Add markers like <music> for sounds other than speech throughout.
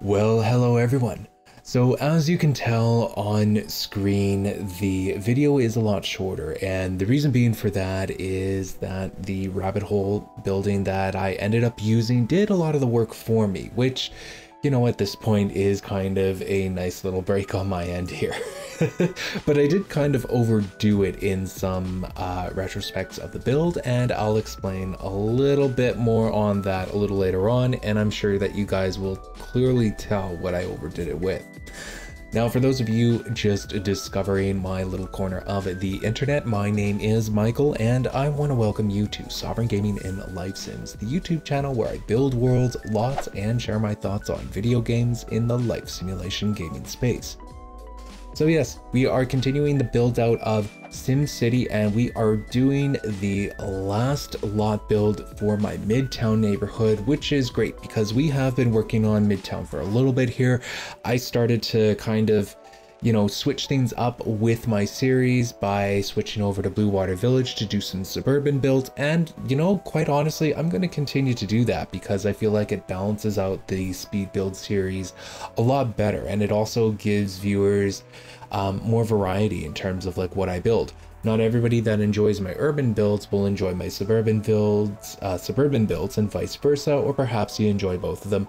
Well, hello everyone. So as you can tell on screen, the video is a lot shorter and the reason being for that is that the rabbit hole building that I ended up using did a lot of the work for me, which you know, at this point is kind of a nice little break on my end here. <laughs> <laughs> but I did kind of overdo it in some uh, retrospects of the build, and I'll explain a little bit more on that a little later on, and I'm sure that you guys will clearly tell what I overdid it with. Now, for those of you just discovering my little corner of the internet, my name is Michael, and I want to welcome you to Sovereign Gaming in Life Sims, the YouTube channel where I build worlds, lots, and share my thoughts on video games in the life simulation gaming space. So yes, we are continuing the build out of SimCity and we are doing the last lot build for my Midtown neighborhood, which is great because we have been working on Midtown for a little bit here. I started to kind of you know, switch things up with my series by switching over to Blue Water Village to do some suburban builds. And, you know, quite honestly, I'm going to continue to do that because I feel like it balances out the speed build series a lot better. And it also gives viewers um, more variety in terms of like what I build. Not everybody that enjoys my urban builds will enjoy my suburban builds, uh, suburban builds, and vice versa, or perhaps you enjoy both of them.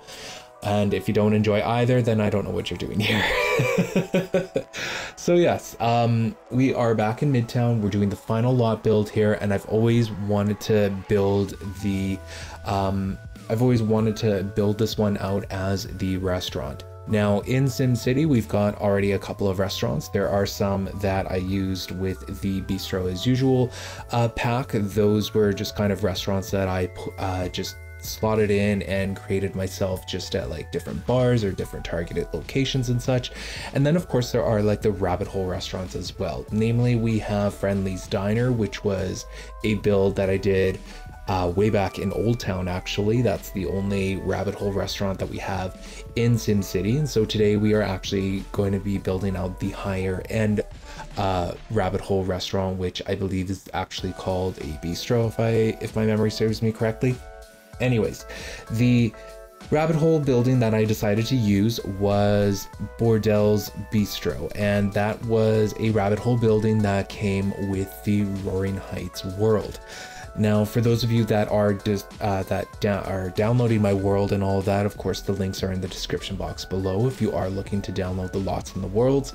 And if you don't enjoy either, then I don't know what you're doing here. <laughs> so yes, um, we are back in Midtown. We're doing the final lot build here, and I've always wanted to build the, um, I've always wanted to build this one out as the restaurant. Now in SimCity, we've got already a couple of restaurants. There are some that I used with the Bistro as usual uh, pack. Those were just kind of restaurants that I uh, just slotted in and created myself just at like different bars or different targeted locations and such. And then of course there are like the rabbit hole restaurants as well. Namely, we have Friendly's Diner, which was a build that I did uh, way back in Old Town, actually. That's the only rabbit hole restaurant that we have in SimCity. And so today we are actually going to be building out the higher end uh, rabbit hole restaurant, which I believe is actually called a bistro, if I if my memory serves me correctly. Anyways, the rabbit hole building that I decided to use was Bordel's Bistro, and that was a rabbit hole building that came with the Roaring Heights world. Now, for those of you that are just uh, that da- are downloading my world and all of that, of course, the links are in the description box below if you are looking to download the lots and the worlds.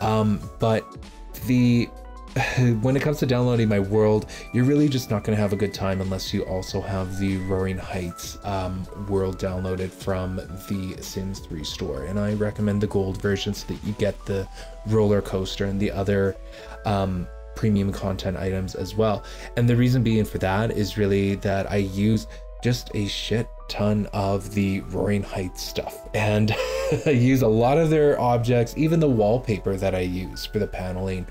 Um, but the <sighs> when it comes to downloading my world, you're really just not going to have a good time unless you also have the Roaring Heights um, world downloaded from the Sims 3 store. And I recommend the gold version so that you get the roller coaster and the other um, premium content items as well. And the reason being for that is really that I use just a shit ton of the Roaring Heights stuff. And <laughs> I use a lot of their objects, even the wallpaper that I use for the paneling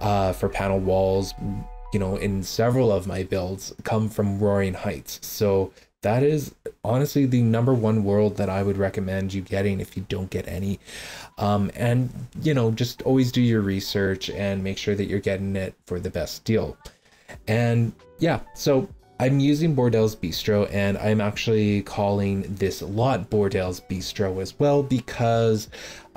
uh, for panel walls, you know, in several of my builds come from Roaring Heights. So that is honestly the number one world that I would recommend you getting if you don't get any. Um, and, you know, just always do your research and make sure that you're getting it for the best deal. And yeah, so I'm using Bordel's Bistro and I'm actually calling this lot Bordel's Bistro as well because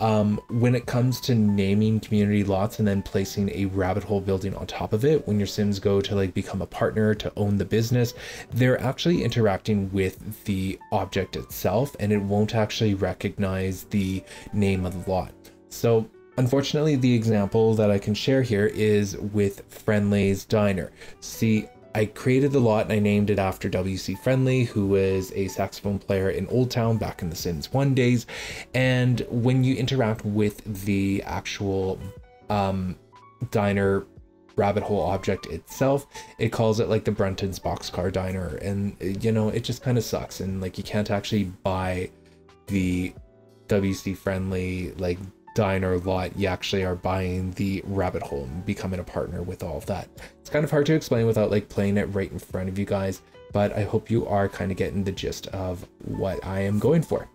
um, when it comes to naming community lots and then placing a rabbit hole building on top of it, when your Sims go to like become a partner to own the business, they're actually interacting with the object itself and it won't actually recognize the name of the lot. So Unfortunately, the example that I can share here is with Friendly's Diner. See, I created the lot and I named it after W.C. Friendly, who was a saxophone player in Old Town back in the Sims 1 days. And when you interact with the actual um, diner rabbit hole object itself, it calls it like the Brunton's Boxcar Diner. And, you know, it just kind of sucks. And like you can't actually buy the WC friendly like diner lot, you actually are buying the rabbit hole and becoming a partner with all of that. It's kind of hard to explain without like playing it right in front of you guys, but I hope you are kind of getting the gist of what I am going for.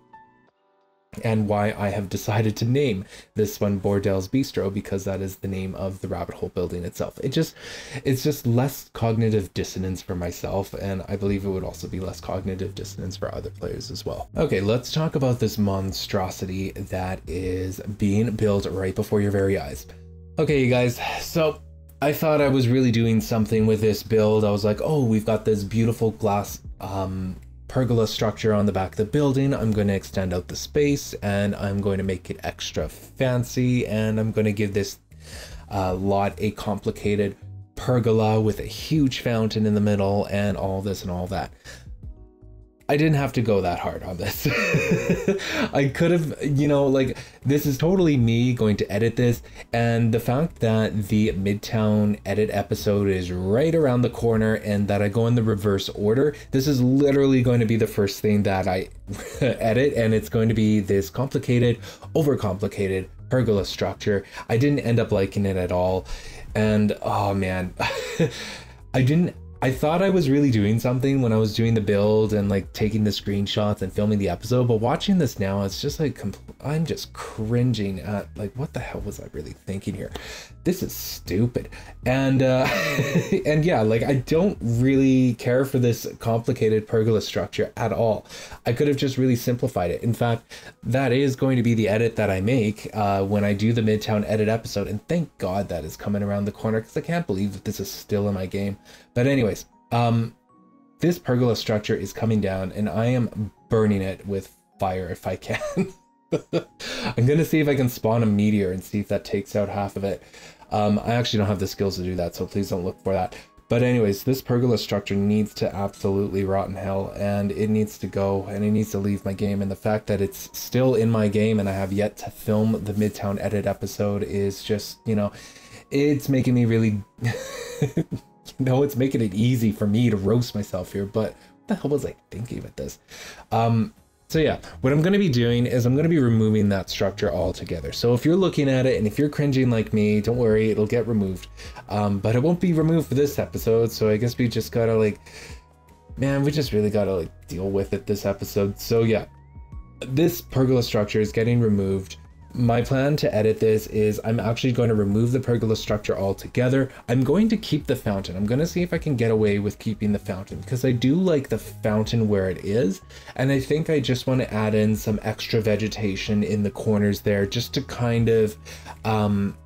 And why I have decided to name this one Bordel's Bistro because that is the name of the rabbit hole building itself. It just it's just less cognitive dissonance for myself and I believe it would also be less cognitive dissonance for other players as well. Okay, let's talk about this monstrosity that is being built right before your very eyes. Okay, you guys. So, I thought I was really doing something with this build. I was like, "Oh, we've got this beautiful glass um pergola structure on the back of the building. I'm going to extend out the space and I'm going to make it extra fancy and I'm going to give this uh, lot a complicated pergola with a huge fountain in the middle and all this and all that. I didn't have to go that hard on this. <laughs> I could have, you know, like this is totally me going to edit this, and the fact that the Midtown edit episode is right around the corner and that I go in the reverse order, this is literally going to be the first thing that I <laughs> edit, and it's going to be this complicated, overcomplicated pergola structure. I didn't end up liking it at all, and oh man, <laughs> I didn't I thought I was really doing something when I was doing the build and like taking the screenshots and filming the episode, but watching this now, it's just like I'm just cringing at like what the hell was I really thinking here? This is stupid. And uh <laughs> and yeah, like I don't really care for this complicated pergola structure at all. I could have just really simplified it. In fact, that is going to be the edit that I make uh when I do the Midtown edit episode and thank God that is coming around the corner cuz I can't believe that this is still in my game. But anyways, um, this pergola structure is coming down and I am burning it with fire if I can. <laughs> I'm gonna see if I can spawn a meteor and see if that takes out half of it. Um, I actually don't have the skills to do that, so please don't look for that. But anyways, this pergola structure needs to absolutely rot in hell, and it needs to go, and it needs to leave my game. And the fact that it's still in my game and I have yet to film the Midtown edit episode is just, you know, it's making me really <laughs> <laughs> you know, it's making it easy for me to roast myself here, but what the hell was I thinking with this? Um, so yeah, what I'm going to be doing is I'm going to be removing that structure altogether. So if you're looking at it and if you're cringing like me, don't worry, it'll get removed. Um, but it won't be removed for this episode. So I guess we just gotta like, man, we just really gotta like deal with it this episode. So yeah, this pergola structure is getting removed my plan to edit this is I'm actually going to remove the pergola structure altogether. I'm going to keep the fountain. I'm going to see if I can get away with keeping the fountain because I do like the fountain where it is. And I think I just want to add in some extra vegetation in the corners there just to kind of, um,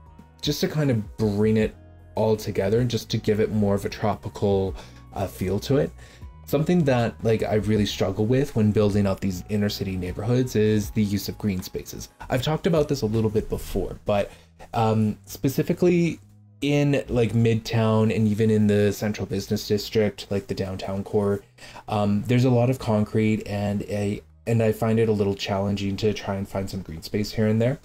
just to kind of bring it all together, just to give it more of a tropical uh, feel to it. Something that like I really struggle with when building out these inner city neighborhoods is the use of green spaces. I've talked about this a little bit before, but um, specifically in like midtown and even in the central business district, like the downtown core, um, there's a lot of concrete and a and I find it a little challenging to try and find some green space here and there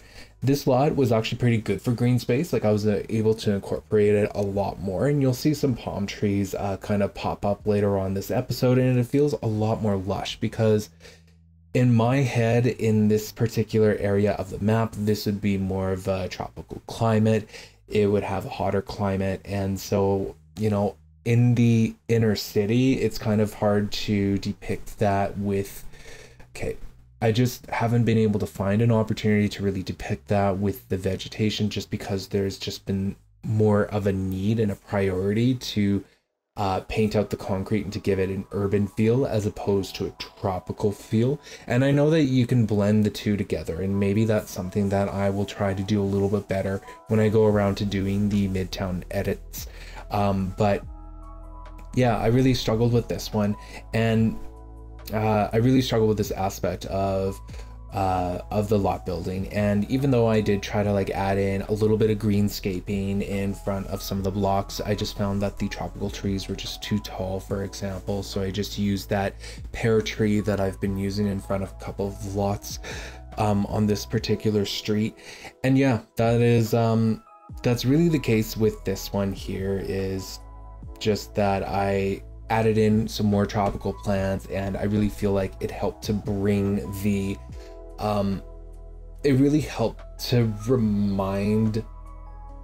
this lot was actually pretty good for green space. Like I was uh, able to incorporate it a lot more and you'll see some palm trees uh, kind of pop up later on this episode and it feels a lot more lush because in my head in this particular area of the map, this would be more of a tropical climate. It would have a hotter climate. And so, you know, in the inner city, it's kind of hard to depict that with, okay, I just haven't been able to find an opportunity to really depict that with the vegetation just because there's just been more of a need and a priority to uh, paint out the concrete and to give it an urban feel as opposed to a tropical feel. And I know that you can blend the two together, and maybe that's something that I will try to do a little bit better when I go around to doing the Midtown edits. Um, but yeah, I really struggled with this one. And uh, I really struggle with this aspect of uh, of the lot building. And even though I did try to like add in a little bit of greenscaping in front of some of the blocks, I just found that the tropical trees were just too tall, for example. So I just used that pear tree that I've been using in front of a couple of lots um, on this particular street. And yeah, that is um, that's really the case with this one here is just that I added in some more tropical plants and I really feel like it helped to bring the um it really helped to remind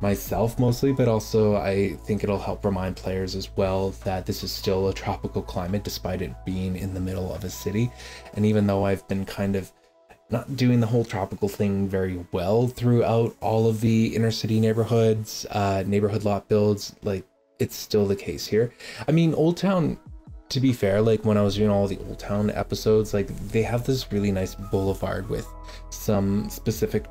myself mostly but also I think it'll help remind players as well that this is still a tropical climate despite it being in the middle of a city and even though I've been kind of not doing the whole tropical thing very well throughout all of the inner city neighborhoods, uh, neighborhood lot builds. Like it's still the case here. I mean, Old Town. To be fair, like when I was doing all the Old Town episodes, like they have this really nice boulevard with some specific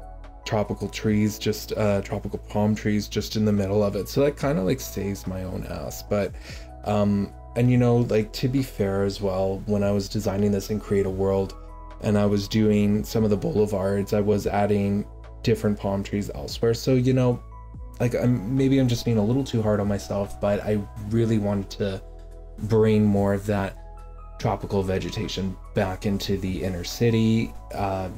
tropical trees, just uh, tropical palm trees, just in the middle of it. So that kind of like saves my own ass. But um, and you know, like to be fair as well, when I was designing this in Create a World, and I was doing some of the boulevards, I was adding different palm trees elsewhere. So, you know, like I'm maybe I'm just being a little too hard on myself, but I really wanted to bring more of that tropical vegetation back into the inner city. Uh,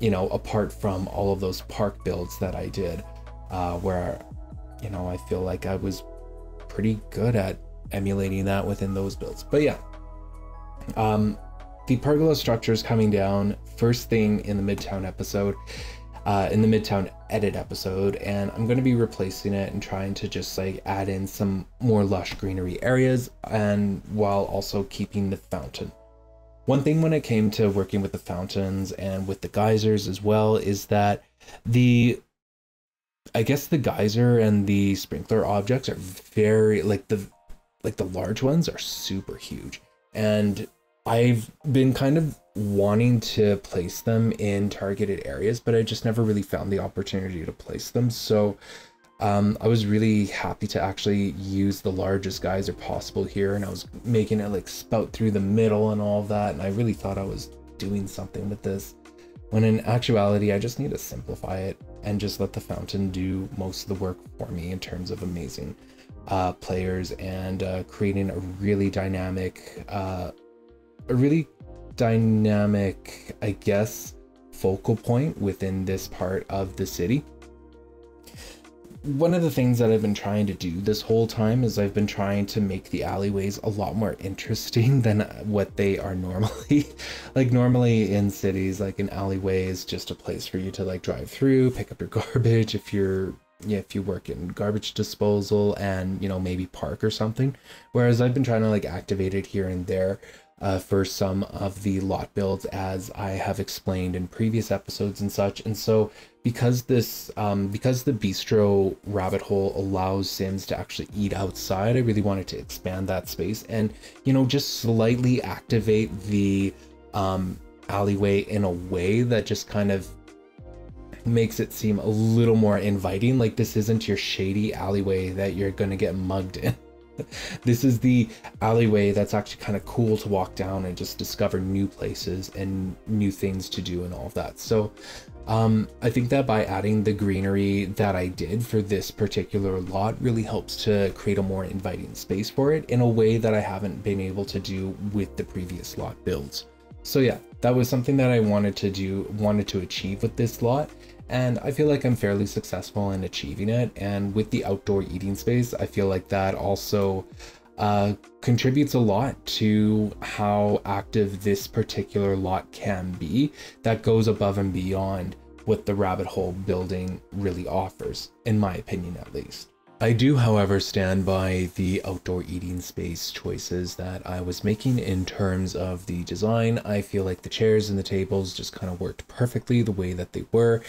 you know, apart from all of those park builds that I did, uh, where, you know, I feel like I was pretty good at emulating that within those builds. But yeah, um, the pergola structure is coming down first thing in the Midtown episode, uh, in the Midtown edit episode, and I'm going to be replacing it and trying to just like add in some more lush greenery areas and while also keeping the fountain. One thing when it came to working with the fountains and with the geysers as well is that the I guess the geyser and the sprinkler objects are very like the like the large ones are super huge and I've been kind of wanting to place them in targeted areas, but I just never really found the opportunity to place them. So um, I was really happy to actually use the largest geyser possible here, and I was making it like spout through the middle and all of that, and I really thought I was doing something with this. When in actuality, I just need to simplify it and just let the fountain do most of the work for me in terms of amazing uh, players and uh, creating a really dynamic uh, a really dynamic, I guess, focal point within this part of the city. One of the things that I've been trying to do this whole time is I've been trying to make the alleyways a lot more interesting <laughs> than what they are normally. <laughs> like normally in cities, like an alleyway is just a place for you to like drive through, pick up your <laughs> garbage if you're if you work in garbage disposal and you know maybe park or something whereas i've been trying to like activate it here and there uh, for some of the lot builds as I have explained in previous episodes and such. And so because this, um, because the bistro rabbit hole allows Sims to actually eat outside, I really wanted to expand that space and, you know, just slightly activate the um, alleyway in a way that just kind of makes it seem a little more inviting. Like this isn't your shady alleyway that you're going to get mugged in. <laughs> this is the alleyway that's actually kind of cool to walk down and just discover new places and new things to do and all of that. So um, I think that by adding the greenery that I did for this particular lot really helps to create a more inviting space for it in a way that I haven't been able to do with the previous lot builds. So yeah, that was something that I wanted to do, wanted to achieve with this lot and I feel like I'm fairly successful in achieving it. And with the outdoor eating space, I feel like that also uh, contributes a lot to how active this particular lot can be. That goes above and beyond what the rabbit hole building really offers, in my opinion at least. I do, however, stand by the outdoor eating space choices that I was making in terms of the design. I feel like the chairs and the tables just kind of worked perfectly the way that they were.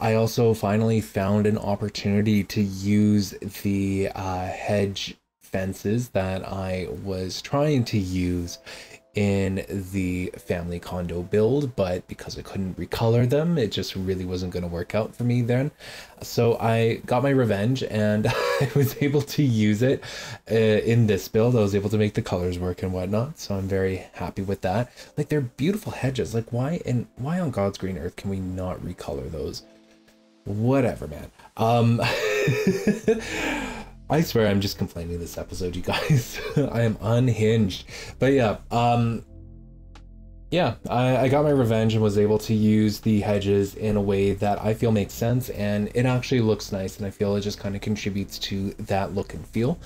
I also finally found an opportunity to use the uh, hedge fences that I was trying to use in the family condo build, but because I couldn't recolor them, it just really wasn't going to work out for me then. So I got my revenge and <laughs> I was able to use it uh, in this build. I was able to make the colors work and whatnot. So I'm very happy with that. Like they're beautiful hedges. Like why and why on God's green earth can we not recolor those? Whatever, man. Um <laughs> I swear I'm just complaining this episode, you guys. <laughs> I am unhinged. But yeah, um yeah, I, I got my revenge and was able to use the hedges in a way that I feel makes sense and it actually looks nice and I feel it just kind of contributes to that look and feel.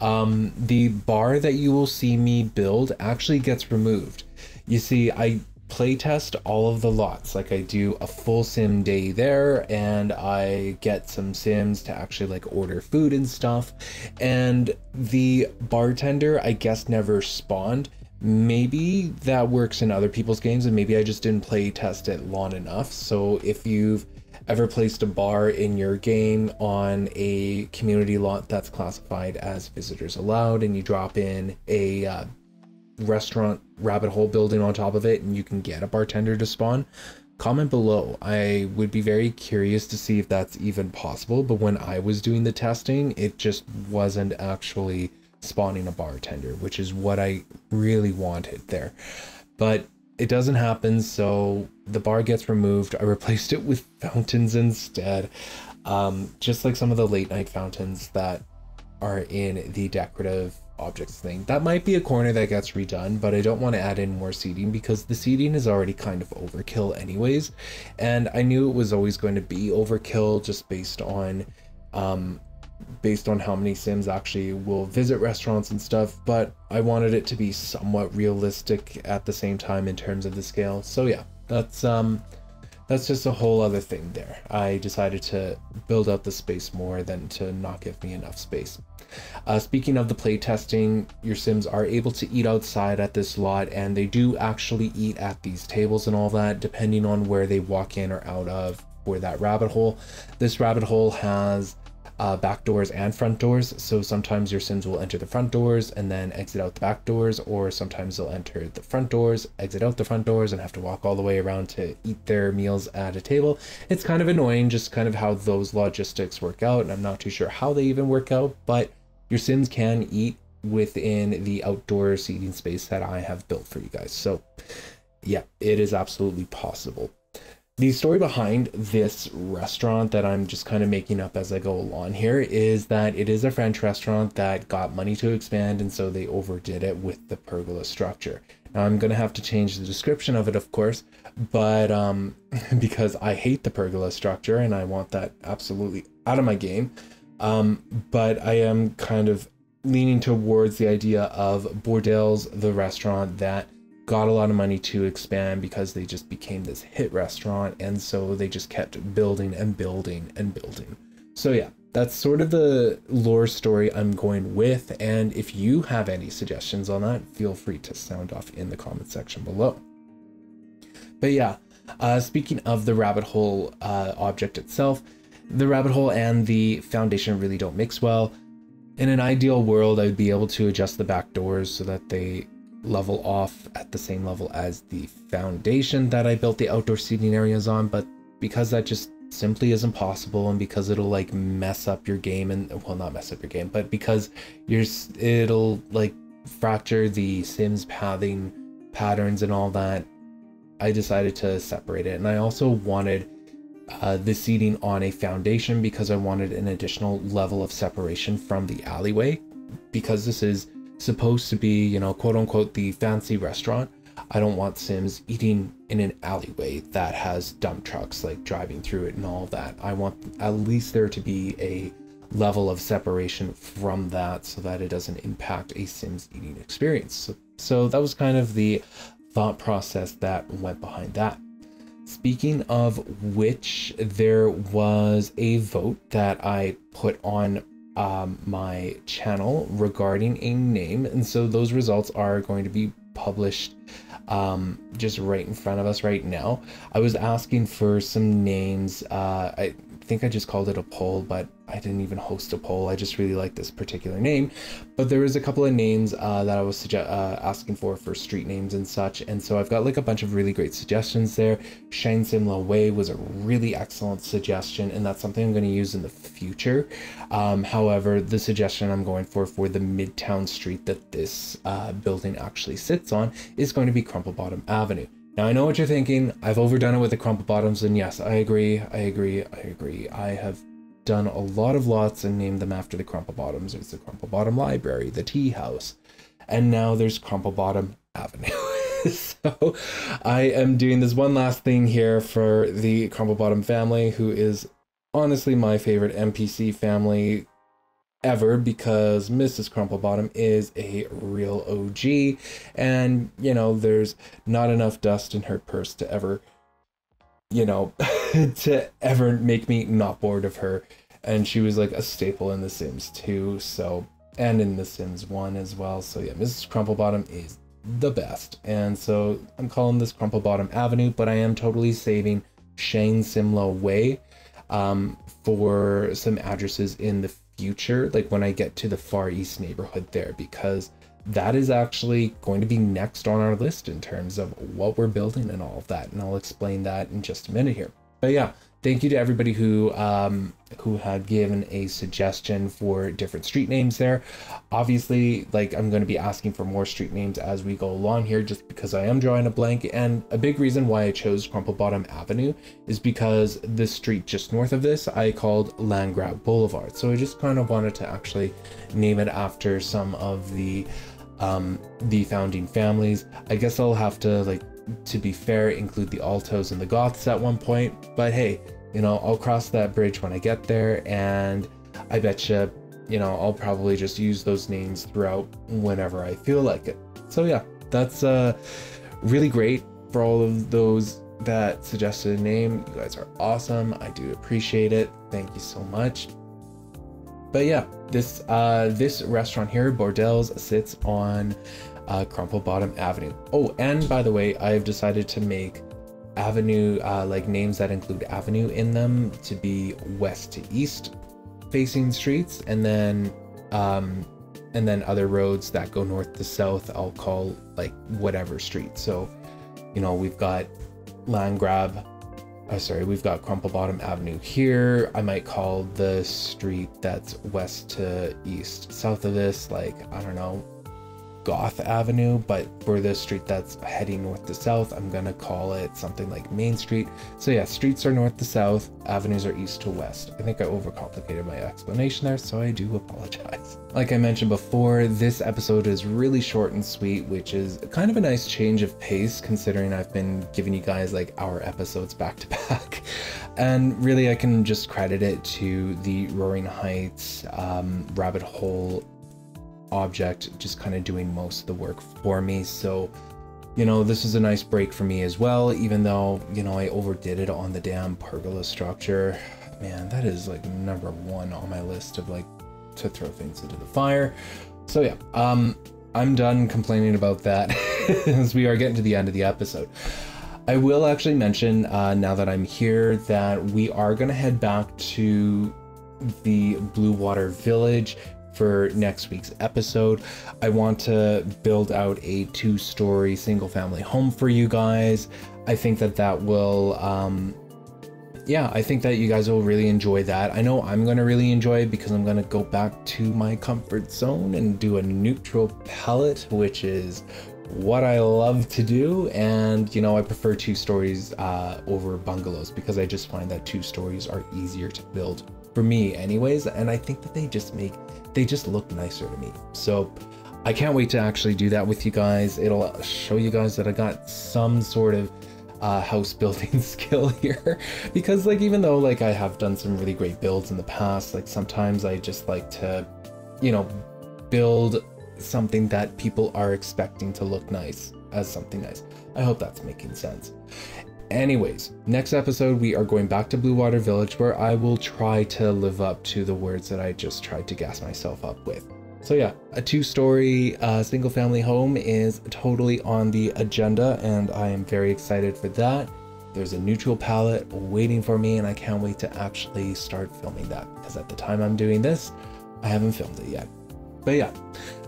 Um, the bar that you will see me build actually gets removed. You see, I playtest all of the lots. Like I do a full sim day there and I get some sims to actually like order food and stuff. And the bartender, I guess, never spawned maybe that works in other people's games and maybe I just didn't play test it long enough. So if you've ever placed a bar in your game on a community lot that's classified as visitors allowed and you drop in a uh, restaurant rabbit hole building on top of it and you can get a bartender to spawn comment below i would be very curious to see if that's even possible but when i was doing the testing it just wasn't actually spawning a bartender which is what i really wanted there but it doesn't happen, so the bar gets removed. I replaced it with <laughs> fountains instead, um, just like some of the late night fountains that are in the decorative objects thing. That might be a corner that gets redone, but I don't want to add in more seating because the seating is already kind of overkill anyways, and I knew it was always going to be overkill just based on um, based on how many Sims actually will visit restaurants and stuff, but I wanted it to be somewhat realistic at the same time in terms of the scale. So yeah, that's um that's just a whole other thing there. I decided to build up the space more than to not give me enough space. Uh, speaking of the play testing, your Sims are able to eat outside at this lot, and they do actually eat at these tables and all that, depending on where they walk in or out of for that rabbit hole. This rabbit hole has uh, back doors and front doors. So sometimes your Sims will enter the front doors and then exit out the back doors, or sometimes they'll enter the front doors, exit out the front doors, and have to walk all the way around to eat their meals at a table. It's kind of annoying, just kind of how those logistics work out, and I'm not too sure how they even work out, but your Sims can eat within the outdoor seating space that I have built for you guys. So, yeah, it is absolutely possible the story behind this restaurant that I'm just kind of making up as I go along here is that it is a French restaurant that got money to expand, and so they overdid it with the pergola structure. Now I'm gonna have to change the description of it, of course, but um, <laughs> because I hate the pergola structure and I want that absolutely out of my game. Um, but I am kind of leaning towards the idea of Bordels, the restaurant that got a lot of money to expand because they just became this hit restaurant and so they just kept building and building and building. So yeah, that's sort of the lore story I'm going with and if you have any suggestions on that, feel free to sound off in the comment section below. But yeah, uh, speaking of the rabbit hole uh, object itself, the rabbit hole and the foundation really don't mix well. In an ideal world, I'd be able to adjust the back doors so that they level off at the same level as the foundation that I built the outdoor seating areas on, but because that just simply isn't possible and because it'll like mess up your game and well not mess up your game, but because you're it'll like fracture the Sims pathing patterns and all that, I decided to separate it. And I also wanted uh, the seating on a foundation because I wanted an additional level of separation from the alleyway because this is supposed to be, you know, quote unquote, the fancy restaurant. I don't want Sims eating in an alleyway that has dump trucks like driving through it and all that. I want at least there to be a level of separation from that so that it doesn't impact a Sims eating experience. So, so that was kind of the thought process that went behind that. Speaking of which, there was a vote that I put on um, my channel regarding a name. And so those results are going to be published um, just right in front of us right now. I was asking for some names. Uh, I think I just called it a poll, but I didn't even host a poll. I just really like this particular name. But there was a couple of names uh, that I was suge- uh, asking for for street names and such. And so I've got like a bunch of really great suggestions there. Shang Simla Way was a really excellent suggestion, and that's something I'm going to use in the future. Um, however, the suggestion I'm going for for the Midtown street that this uh, building actually sits on is going to be Crumplebottom Avenue. Now I know what you're thinking. I've overdone it with the Crumplebottoms, and yes, I agree. I agree. I agree. I have done a lot of lots and named them after the Crumplebottoms. There's the Crumplebottom library, the tea house, and now there's Crumplebottom avenue. <laughs> so I am doing this one last thing here for the Crumplebottom family, who is honestly my favorite NPC family ever because Mrs. Crumplebottom is a real OG and you know there's not enough dust in her purse to ever you know <laughs> to ever make me not bored of her and she was like a staple in the Sims 2 so and in the Sims 1 as well so yeah Mrs. Crumplebottom is the best. And so I'm calling this Crumplebottom Avenue, but I am totally saving Shang Simla Way um, for some addresses in the future, like when I get to the Far East neighborhood there, because that is actually going to be next on our list in terms of what we're building and all of that. And I'll explain that in just a minute here. But yeah, thank you to everybody who um, who had given a suggestion for different street names there. Obviously, like I'm going to be asking for more street names as we go along here, just because I am drawing a blank. And a big reason why I chose Crumplebottom Avenue is because the street just north of this I called Landgraab Boulevard. So I just kind of wanted to actually name it after some of the um, the founding families. I guess I'll have to like to be fair, include the Altos and the Goths at one point. But hey, you know, I'll cross that bridge when I get there, and I bet you, you know, I'll probably just use those names throughout whenever I feel like it. So yeah, that's uh, really great for all of those that suggested a name. You guys are awesome. I do appreciate it. Thank you so much. But yeah, this uh, this restaurant here, Bordels, sits on uh, Crumplebottom Avenue. Oh, and by the way, I've decided to make avenue uh, like names that include avenue in them to be west to east facing streets, and then um, and then other roads that go north to south I'll call like whatever street. So, you know, we've got Landgraab. Oh, sorry, we've got Crumplebottom Avenue here. I might call the street that's west to east. South of this, like, I don't know, Goth Avenue, but for the street that's heading north to south, I'm gonna call it something like Main Street. So yeah, streets are north to south, avenues are east to west. I think I overcomplicated my explanation there, so I do <laughs> apologize. Like I mentioned before, this episode is really short and sweet, which is kind of a nice change of pace considering I've been giving you guys like our episodes back to <laughs> back. And really, I can just credit it to the Roaring Heights um, rabbit hole object just kind of doing most of the work for me. So, you know, this is a nice break for me as well, even though, you know, I overdid it on the damn pergola structure. Man, that is like number one on my list of like to throw things into the fire. So yeah, um, I'm done complaining about that <laughs> as we are getting to the end of the episode. I will actually mention uh, now that I'm here that we are going to head back to the Blue Water Village for next week's episode. I want to build out a two story single family home for you guys. I think that that will, um, yeah, I think that you guys will really enjoy that. I know I'm going to really enjoy it because I'm going to go back to my comfort zone and do a neutral palette, which is what I love to do. And, you know, I prefer two stories uh, over bungalows because I just find that two stories are easier to build for me anyways. And I think that they just make they just look nicer to me. So I can't wait to actually do that with you guys. It'll show you guys that I got some sort of uh, house <laughs> building skill here because like even though like I have done some really great builds in the past, like sometimes I just like to, you know, build something that people are expecting to look nice as something nice. I hope that's making sense. Anyways, next episode, we are going back to Blue Water Village where I will try to live up to the words that I just tried to gas myself up with. So yeah, a two-story uh, single-family home is totally on the agenda and I am very excited for that. There's a neutral palette waiting for me and I can't wait to actually start filming that because at the time I'm doing this, I haven't filmed it yet. But yeah,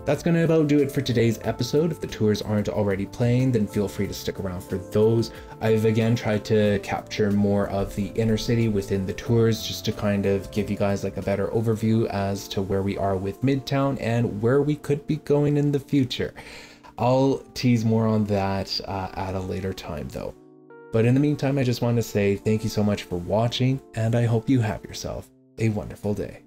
that's going to about do it for today's episode. If the tours aren't already playing, then feel free to stick around for those. I've again tried to capture more of the inner city within the tours just to kind of give you guys like a better overview as to where we are with Midtown and where we could be going in the future. I'll tease more on that uh, at a later time though. But in the meantime, I just want to say thank you so much for watching, and I hope you have yourself a wonderful day.